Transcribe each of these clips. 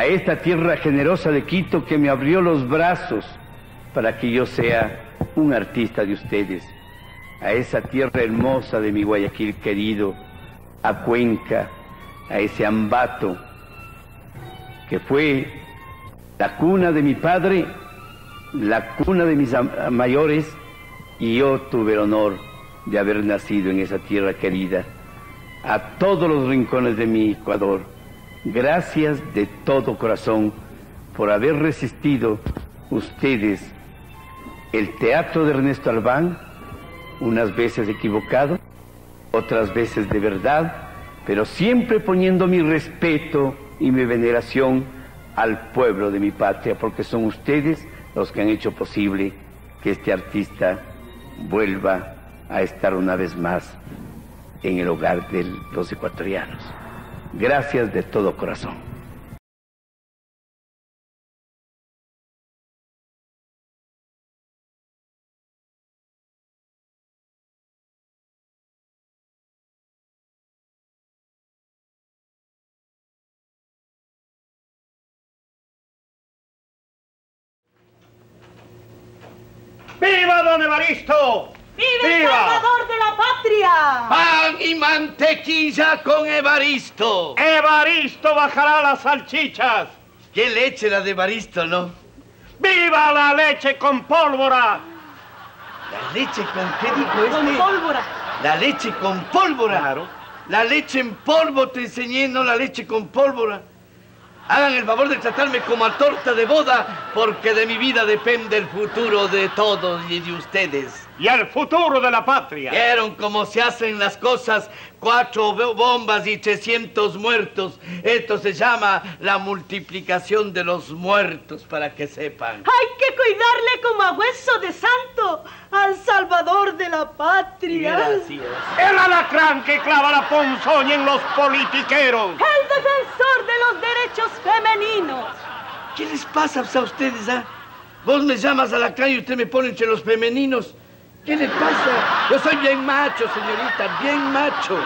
a esta tierra generosa de Quito que me abrió los brazos para que yo sea un artista de ustedes, a esa tierra hermosa de mi Guayaquil querido, a Cuenca, a ese Ambato, que fue la cuna de mi padre, la cuna de mis mayores, y yo tuve el honor de haber nacido en esa tierra querida, a todos los rincones de mi Ecuador. Gracias de todo corazón por haber resistido ustedes el teatro de Ernesto Albán, unas veces equivocado, otras veces de verdad, pero siempre poniendo mi respeto y mi veneración al pueblo de mi patria, porque son ustedes los que han hecho posible que este artista vuelva a estar una vez más en el hogar de los ecuatorianos. Gracias de todo corazón. ¡Viva don Evaristo! ¡Viva, el salvador de la patria! ¡Pan y mantequilla con Evaristo! ¡Evaristo bajará las salchichas! ¡Qué leche la de Evaristo, no! ¡Viva la leche con pólvora! ¿La leche con qué dijo este? Con pólvora. La leche con pólvora. Claro. La leche en polvo te enseñé, no la leche con pólvora. Hagan el favor de tratarme como a torta de boda, porque de mi vida depende el futuro de todos y de ustedes. Y el futuro de la patria. Vieron cómo se hacen las cosas, cuatro bombas y 300 muertos. Esto se llama la multiplicación de los muertos, para que sepan. Hay que cuidarle como a hueso de santo al salvador de la patria. Gracias. El alacrán que clava la ponzoña en los politiqueros. El defensor de los derechos femeninos. ¿Qué les pasa a ustedes, ah? Vos me llamas a la calle y usted me pone entre los femeninos. ¿Qué le pasa? Yo soy bien macho, señorita, bien macho.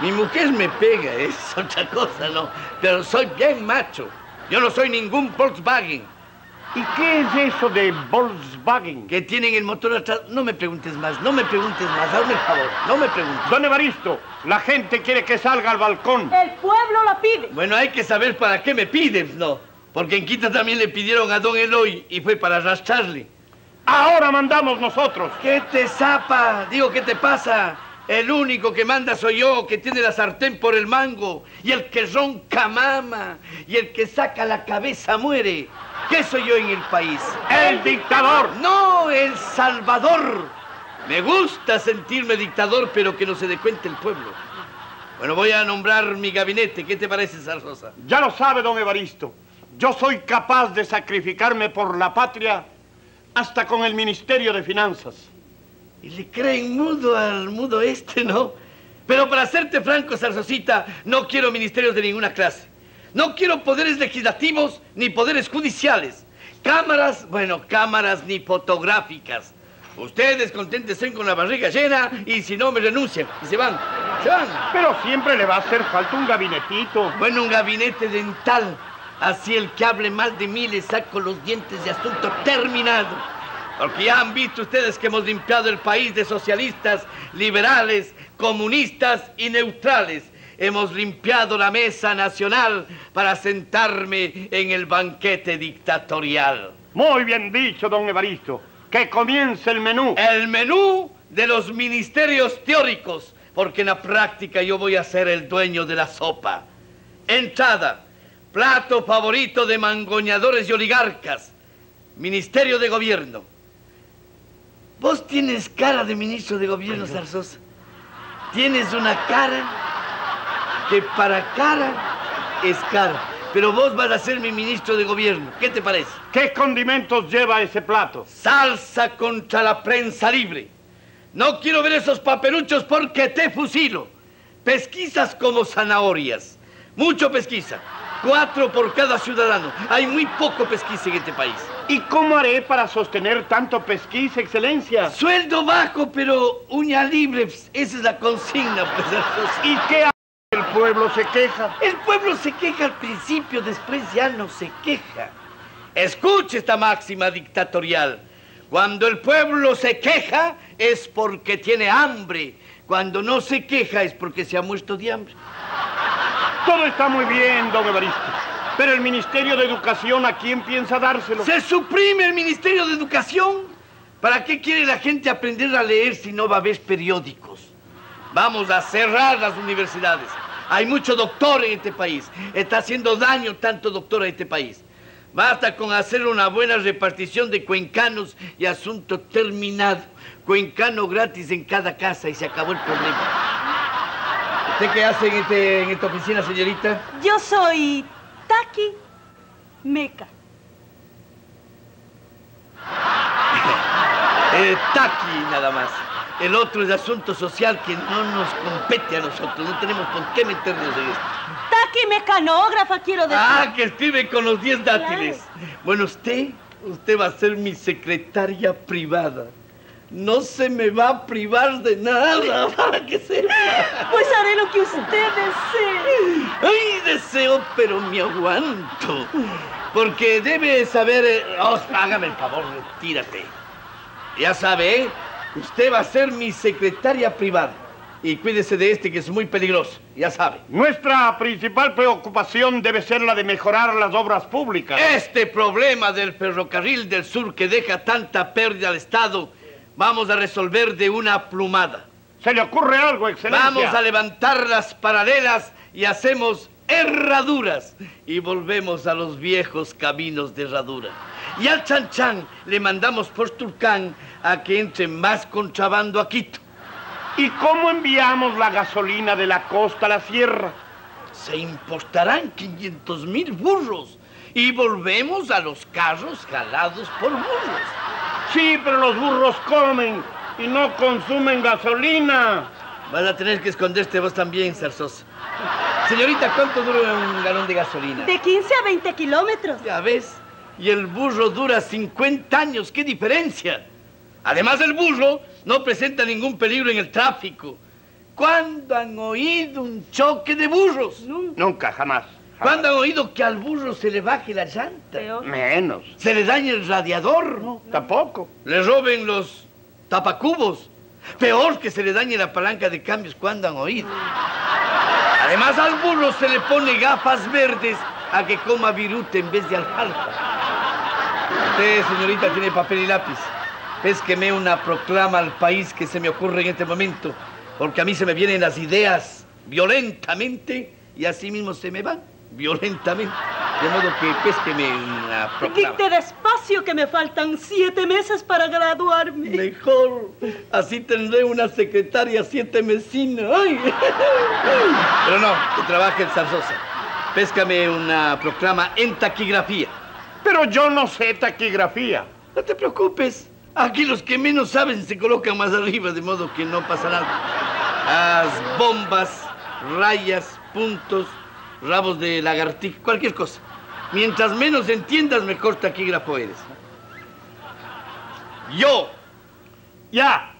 Mi mujer me pega, es otra cosa, ¿no? Pero soy bien macho. Yo no soy ningún Volkswagen. ¿Y qué es eso de Volkswagen? Que tienen el motor atrás. No me preguntes más, no me preguntes más. Hazme el favor, no me preguntes. Don Evaristo, la gente quiere que salga al balcón. El pueblo la pide. Bueno, hay que saber para qué me piden, ¿no? Porque en Quita también le pidieron a don Eloy y fue para arrastrarle. Ahora mandamos nosotros. ¿Qué te zapa? Digo, ¿qué te pasa? El único que manda soy yo, que tiene la sartén por el mango, y el que ronca mama, y el que saca la cabeza muere. ¿Qué soy yo en el país? ¡El dictador! No, el salvador. Me gusta sentirme dictador, pero que no se dé cuenta el pueblo. Bueno, voy a nombrar mi gabinete. ¿Qué te parece, Zarzosa? Ya lo sabe, don Evaristo. Yo soy capaz de sacrificarme por la patria hasta con el Ministerio de Finanzas. Y le creen mudo al mudo este, ¿no? Pero para serte franco, Zarzosita, no quiero ministerios de ninguna clase. No quiero poderes legislativos ni poderes judiciales. Cámaras, bueno, cámaras ni fotográficas. Ustedes conténtense con la barriga llena y si no me renuncian y se van. Se van. Pero siempre le va a hacer falta un gabinetito. Bueno, un gabinete dental. Así el que hable mal de mí le saco los dientes de asunto terminado. Porque ya han visto ustedes que hemos limpiado el país de socialistas, liberales, comunistas y neutrales. Hemos limpiado la mesa nacional para sentarme en el banquete dictatorial. Muy bien dicho, don Evaristo. Que comience el menú. El menú de los ministerios teóricos, porque en la práctica yo voy a ser el dueño de la sopa. Entrada, plato favorito de mangoñadores y oligarcas, Ministerio de Gobierno. Vos tienes cara de ministro de Gobierno, Zarzosa. Tienes una cara que para cara es cara. Pero vos vas a ser mi ministro de Gobierno. ¿Qué te parece? ¿Qué condimentos lleva ese plato? Salsa contra la prensa libre. No quiero ver esos papeluchos porque te fusilo. Pesquisas como zanahorias. Mucho pesquisa. Cuatro por cada ciudadano. Hay muy poco pesquisa en este país. ¿Y cómo haré para sostener tanto pesquisa, excelencia? Sueldo bajo, pero uña libre. Esa es la consigna, pues. ¿Y qué hace el pueblo se queja. El pueblo se queja al principio, después ya no se queja. Escuche esta máxima dictatorial. Cuando el pueblo se queja es porque tiene hambre. Cuando no se queja es porque se ha muerto de hambre. Todo está muy bien, don Evaristo. Pero el Ministerio de Educación, ¿a quién piensa dárselo? Se suprime el Ministerio de Educación. ¿Para qué quiere la gente aprender a leer si no va a haber periódicos? Vamos a cerrar las universidades. Hay mucho doctor en este país. Está haciendo daño tanto doctor a este país. Basta con hacer una buena repartición de cuencanos y asunto terminado. Cuencano gratis en cada casa y se acabó el problema. ¿Usted qué hace en, este- en esta oficina, señorita? Yo soy Taki Meca. Eh, taqui nada más. El otro es asunto social que no nos compete a nosotros. No tenemos por qué meternos en esto. Taki mecanógrafa, quiero decir. Ah, que escribe con los 10 dátiles. Bueno, usted, usted va a ser mi secretaria privada. No se me va a privar de nada, para que sepa. Pues haré lo que usted desee. Ay, deseo, pero me aguanto. Porque debe saber... eh, oh, hágame el favor, retírate. Ya sabe, ¿eh? Usted va a ser mi secretaria privada. Y cuídese de este que es muy peligroso, ya sabe. Nuestra principal preocupación debe ser la de mejorar las obras públicas. Este problema del ferrocarril del sur que deja tanta pérdida al Estado, vamos a resolver de una plumada. ¿Se le ocurre algo, excelencia? Vamos a levantar las paralelas y hacemos herraduras y volvemos a los viejos caminos de herradura. Y al Chan Chan le mandamos por Turcán a que entre más contrabando a Quito. ¿Y cómo enviamos la gasolina de la costa a la sierra? Se importarán 500 mil burros y volvemos a los carros jalados por burros. Sí, pero los burros comen y no consumen gasolina. Vas a tener que esconderte vos también, Zarzosa. Señorita, ¿cuánto dura un galón de gasolina? De 15 a 20 kilómetros. Ya ves, y el burro dura 50 años, ¿qué diferencia? Además, el burro no presenta ningún peligro en el tráfico. ¿Cuándo han oído un choque de burros? Nunca, jamás. ¿Cuándo han oído que al burro se le baje la llanta? Peor. Menos. ¿Se le dañe el radiador? Tampoco. ¿Le roben los tapacubos? Peor que se le dañe la palanca de cambios, ¿cuándo han oído? Además, al burro se le pone gafas verdes a que coma virute en vez de alfalfa. Usted, señorita, tiene papel y lápiz. Pésqueme una proclama al país que se me ocurre en este momento, porque a mí se me vienen las ideas violentamente y así mismo se me van violentamente. De modo que pésqueme una proclama. Dicte despacio que me faltan siete meses para graduarme. Mejor. Así tendré una secretaria siete mesina. ¡Ay! Pero no, que trabaje el Zarzosa. Péscame una proclama en taquigrafía. Pero yo no sé taquigrafía. No te preocupes. Aquí los que menos saben se colocan más arriba, de modo que no pasa nada. Haz bombas, rayas, puntos, rabos de lagartija, cualquier cosa. Mientras menos entiendas, mejor taquígrafo eres. Yo, Ya,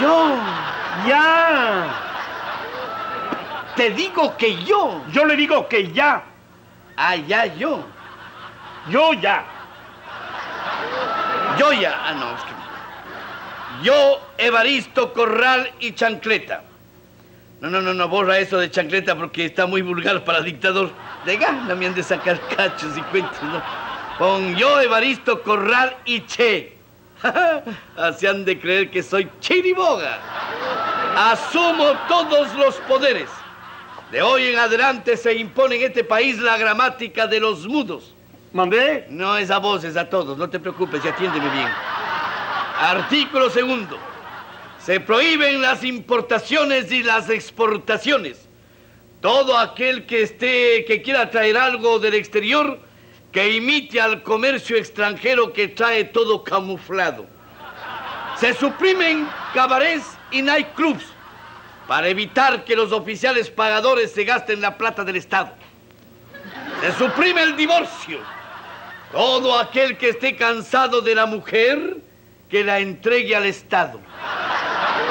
yo, ya. te digo que yo. Yo le digo que ya. Allá yo. Yo ya. Yo ya. Ah, no, es que. Yo, Evaristo Corral y Chancleta. No, no, no, no, borra eso de chancleta porque está muy vulgar para dictador. De gana me han de sacar cachos y cuentos, ¿no? Con yo, Evaristo Corral y Che. Así han de creer que soy chiriboga. Asumo todos los poderes. De hoy en adelante se impone en este país la gramática de los mudos. ¿Mandé? No es a vos, es a todos. No te preocupes y atiéndeme bien. Artículo segundo. Se prohíben las importaciones y las exportaciones. Todo aquel que esté, que quiera traer algo del exterior, que imite al comercio extranjero que trae todo camuflado. Se suprimen cabarets y nightclubs para evitar que los oficiales pagadores se gasten la plata del Estado. Se suprime el divorcio. Todo aquel que esté cansado de la mujer, que la entregue al Estado.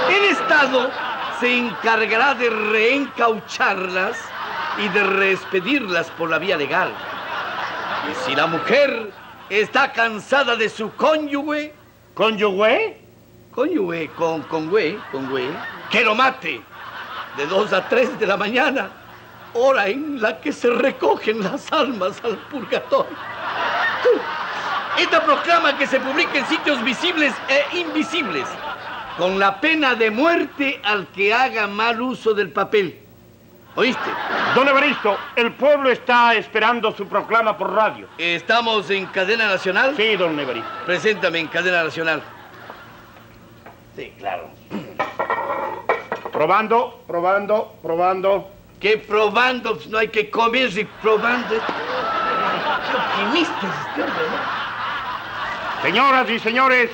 El Estado se encargará de reencaucharlas y de reexpedirlas por la vía legal. Y si la mujer está cansada de su cónyuge, ¿Cónyuge? cónyuge con con güey, con güey, que lo mate de 2 a 3 de la mañana, hora en la que se recogen las almas al purgatorio. Esta proclama que se publique en sitios visibles e invisibles, con la pena de muerte al que haga mal uso del papel. ¿Oíste? Don Evaristo, el pueblo está esperando su proclama por radio. ¿Estamos en cadena nacional? Sí, don Evaristo. Preséntame en cadena nacional. Sí, claro. Probando, probando, probando. Que probando, pues, no hay que comer y probando. Qué optimista es. Señoras y señores,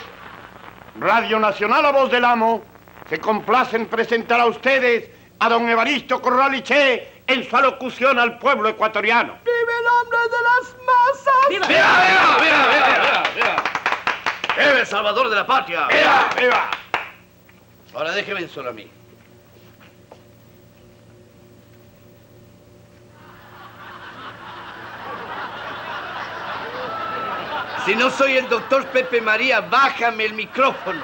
Radio Nacional A Voz del Amo se complace en presentar a ustedes a don Evaristo Corraliché en su alocución al pueblo ecuatoriano. ¡Vive el hombre de las masas! ¡Viva, viva, viva, viva, viva! ¡Viva el salvador de la patria! ¡Viva, viva! Ahora déjeme solo a mí. Si no soy el doctor Pepe María, bájame el micrófono.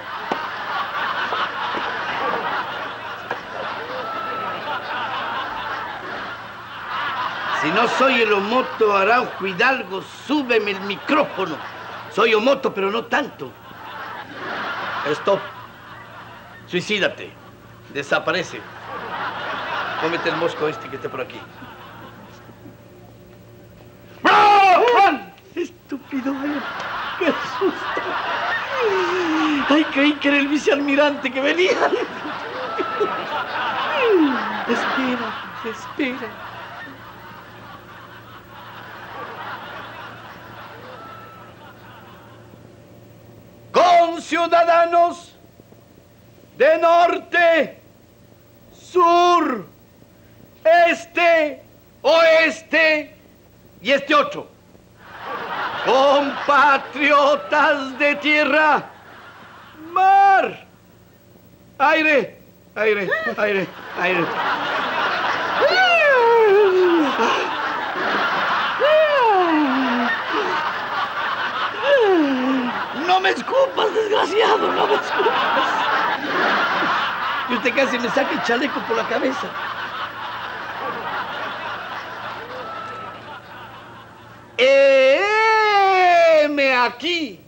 Si no soy el Omoto Araujo Hidalgo, súbeme el micrófono. Soy Omoto, pero no tanto. Stop. Suicídate. Desaparece. Cómete el mosco este que está por aquí. Estúpido, eh. ¡Qué! Ay, creí que era el vicealmirante que venía. Espera, espera. Con ciudadanos de norte, sur, este, oeste y este otro. Compatriotas de tierra, mar, aire, aire, aire, aire. No me escupas, desgraciado, no me escupas. Y usted casi me saca el chaleco por la cabeza. Heme aquí,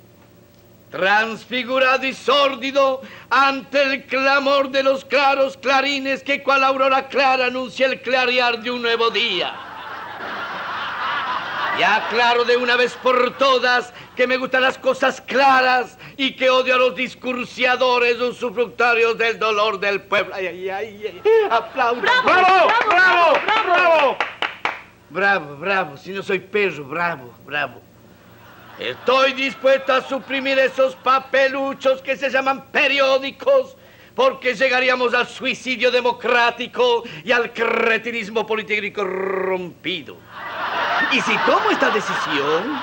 transfigurado y sórdido ante el clamor de los claros clarines que cual aurora clara anuncia el clarear de un nuevo día. Ya claro de una vez por todas que me gustan las cosas claras y que odio a los discursiadores usufructarios del dolor del pueblo. Ay, ay, ay, ay. Aplaudan. ¡Bravo! ¡Bravo! ¡Bravo! Bravo, bravo, si no soy perro, bravo, bravo. Estoy dispuesto a suprimir esos papeluchos que se llaman periódicos, porque llegaríamos al suicidio democrático y al cretinismo político corrompido. Y si tomo esta decisión,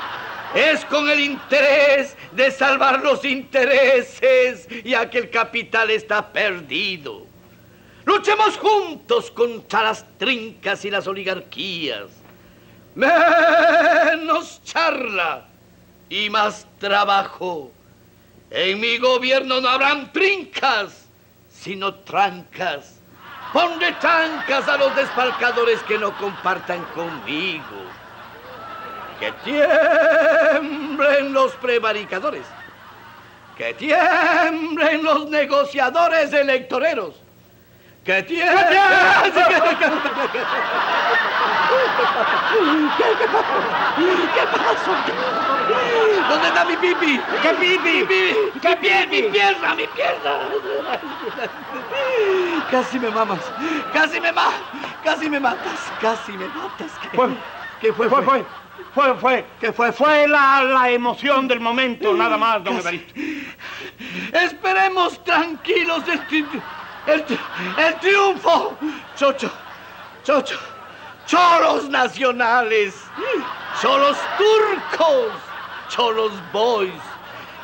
es con el interés de salvar los intereses, ya que el capital está perdido. Luchemos juntos contra las trincas y las oligarquías. Menos charla y más trabajo. En mi gobierno no habrán trincas, sino trancas. Pondré trancas a los desfalcadores que no compartan conmigo. Que tiemblen los prevaricadores. Que tiemblen los negociadores electoreros. Que tiemblen... ¿Qué pasó? ¿Dónde está mi pipi? ¿Qué pipi? Mi, ¿Qué pipi? mi pierna, mi pierna. Casi me mamas. Casi me matas. Casi me matas. Casi me matas. ¿Qué, Fue, ¿Qué fue? fue, fue, fue, fue. ¿Qué fue? Fue la, la emoción del momento, nada más, don. Evaristo. Esperemos tranquilos el, tri- el, tri- el triunfo. Chocho, chocho, cholos nacionales, cholos turcos, cholos boys.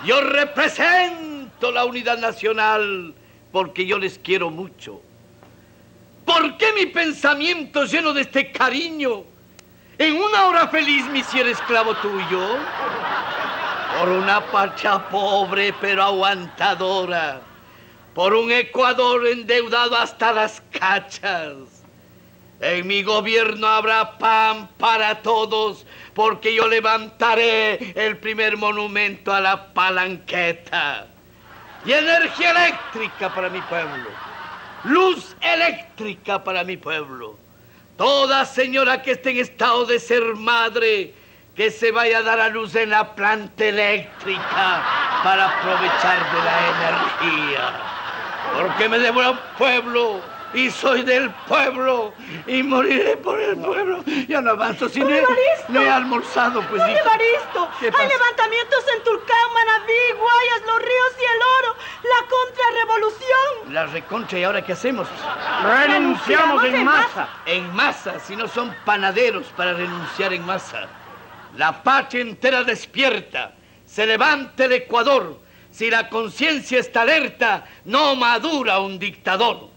Yo represento la unidad nacional porque yo les quiero mucho. ¿Por qué mi pensamiento lleno de este cariño en una hora feliz me hiciera esclavo tuyo? Por una pacha pobre pero aguantadora. Por un Ecuador endeudado hasta las cachas. En mi gobierno habrá pan para todos, porque yo levantaré el primer monumento a la palanqueta. Y energía eléctrica para mi pueblo. Luz eléctrica para mi pueblo. Toda señora que esté en estado de ser madre, que se vaya a dar a luz en la planta eléctrica para aprovechar de la energía. Porque me debo al pueblo y soy del pueblo y moriré por el pueblo. Ya no avanzo sin ¡Don he, Evaristo! no he almorzado, pues. ¡Don. Evaristo! ¿Qué Hay levantamientos en Tulcán, Manabí, Guayas, Los Ríos y el Oro. La contrarrevolución. La reconcha, ¿y ahora qué hacemos? Renunciamos en en masa. En masa, si no son panaderos para renunciar en masa. La patria entera despierta. Se levanta el Ecuador. Si la conciencia está alerta, no madura un dictador.